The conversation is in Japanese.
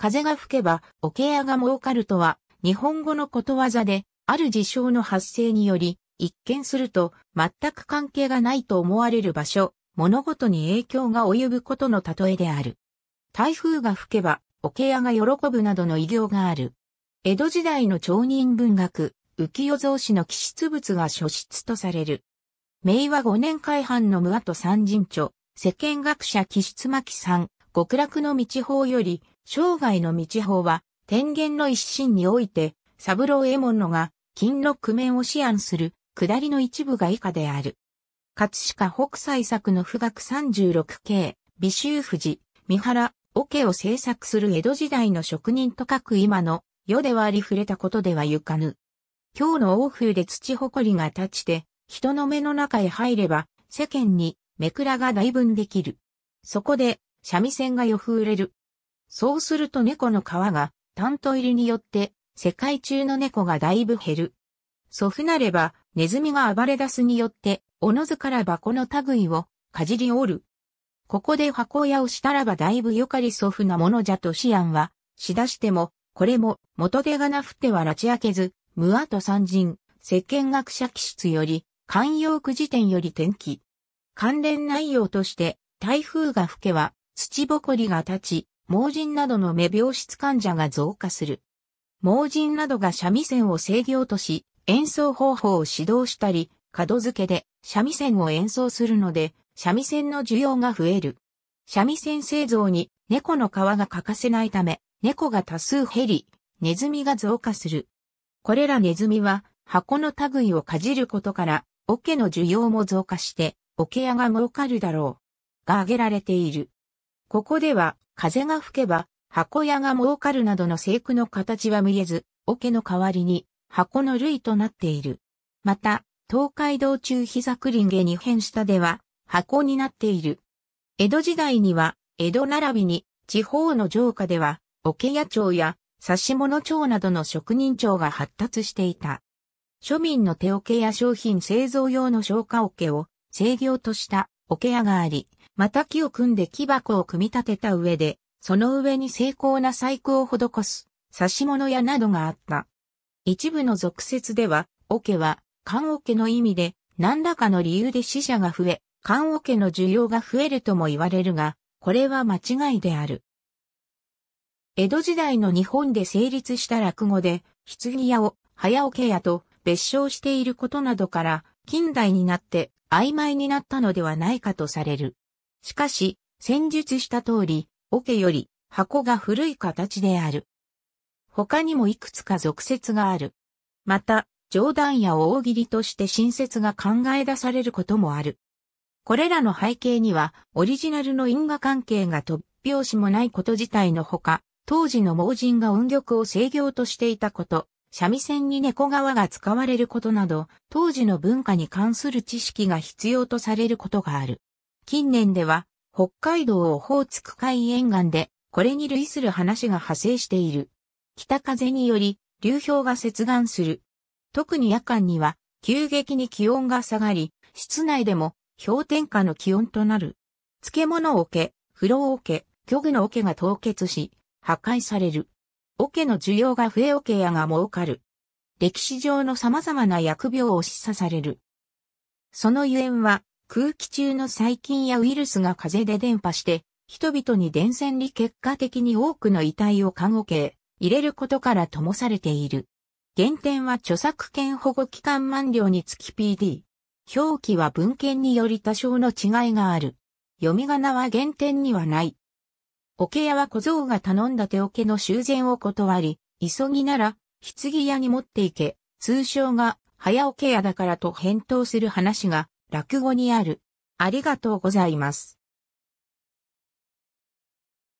風が吹けば、桶屋が儲かるとは、日本語のことわざで、ある事象の発生により、一見すると全く関係がないと思われる場所、物事に影響が及ぶことの例えである。台風が吹けば、桶屋が喜ぶなどの異行がある。江戸時代の町人文学、浮世草子の記述物が書出とされる。明和5年改藩の無跡三人著、世間学者記述巻さん、極楽の道法より、生涯の道法は、天元の一心において、三郎右衛門のが、金の九面を思案する、下りの一部が以下である。葛飾北斎作の富岳36系、美州富士、三原、桶を制作する江戸時代の職人と書く今の世ではあり触れたことではゆかぬ。今日の欧風で土誇りが立ちて、人の目の中へ入れば、世間にめくらが大分できる。そこで、三味線がよふ売れる。そうすると猫の皮が、担当入りによって、世界中の猫がだいぶ減る。祖父なれば、ネズミが暴れ出すによって、おのずから箱の類を、かじりおる。ここで箱屋をしたらばだいぶよかり祖父なものじゃと思案は、しだしても、これも、元手がなふっては拉致開けず、無跡三人、石鹸学者気質より、慣用句辞典より転記。関連内容として、台風が吹けば、土ぼこりが立ち、盲人などの目病室患者が増加する。盲人などが三味線を制御とし、演奏方法を指導したり、角付けで三味線を演奏するので、三味線の需要が増える。三味線製造に猫の皮が欠かせないため、猫が多数減り、ネズミが増加する。これらネズミは箱の類をかじることから、桶の需要も増加して、桶屋が儲かるだろう。が挙げられている。ここでは、風が吹けば、箱屋が儲かるなどの聖句の形は見えず、桶の代わりに、箱の類となっている。また、東海道中膝クリンゲに変したでは、箱になっている。江戸時代には、江戸並びに、地方の城下では、桶屋町や指物町などの職人町が発達していた。庶民の手桶や商品製造用の消化桶を制御とした桶屋があり、また木を組んで木箱を組み立てた上で、その上に精巧な細工を施す、指物屋などがあった。一部の俗説では、桶は、缶桶の意味で、何らかの理由で死者が増え、缶桶の需要が増えるとも言われるが、これは間違いである。江戸時代の日本で成立した落語で、棺屋を早桶屋と別称していることなどから、近代になって曖昧になったのではないかとされる。しかし、戦術した通り、桶より箱が古い形である。他にもいくつか俗説がある。また、冗談や大喜利として新説が考え出されることもある。これらの背景には、オリジナルの因果関係が突拍子もないこと自体のほか、当時の盲人が音曲を制御としていたこと、三味線に猫側が使われることなど、当時の文化に関する知識が必要とされることがある。近年では、北海道オホーツク海沿岸で、これに類する話が派生している。北風により、流氷が接岸する。特に夜間には、急激に気温が下がり、室内でも氷点下の気温となる。漬物桶、風呂桶、漁具の桶が凍結し、破壊される。桶の需要が増え桶屋が儲かる。歴史上の様々な疫病を示唆される。そのゆえんは、空気中の細菌やウイルスが風で伝播して、人々に伝染に結果的に多くの遺体を看護系、入れることから灯されている。原点は著作権保護期間満了につき PD。表記は文献により多少の違いがある。読み仮名は原点にはない。桶屋は小僧が頼んだ手桶の修繕を断り、急ぎなら、棺屋に持って行け、通称が早桶屋だからと返答する話が落語にある。ありがとうございます。